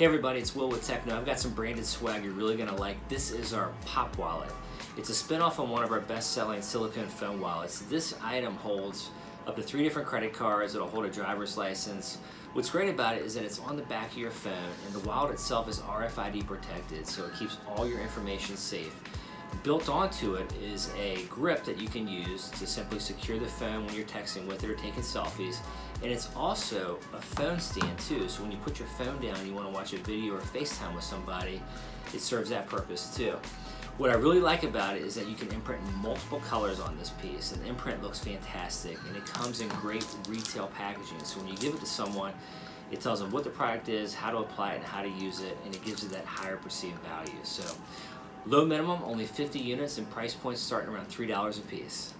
Hey everybody, it's Will with Techno. I've got some branded swag you're really gonna like. This is our Pop Wallet. It's a spin-off on one of our best-selling silicone phone wallets. This item holds up to three different credit cards. It'll hold a driver's license. What's great about it is that it's on the back of your phone and the wallet itself is RFID protected, so it keeps all your information safe. Built onto it is a grip that you can use to simply secure the phone when you're texting with it or taking selfies. And it's also a phone stand too, so when you put your phone down and you want to watch a video or FaceTime with somebody, it serves that purpose too. What I really like about it is that you can imprint multiple colors on this piece and the imprint looks fantastic and it comes in great retail packaging. So when you give it to someone, it tells them what the product is, how to apply it, and how to use it, and it gives it that higher perceived value. So low minimum, only 50 units, and price points starting around $3 a piece.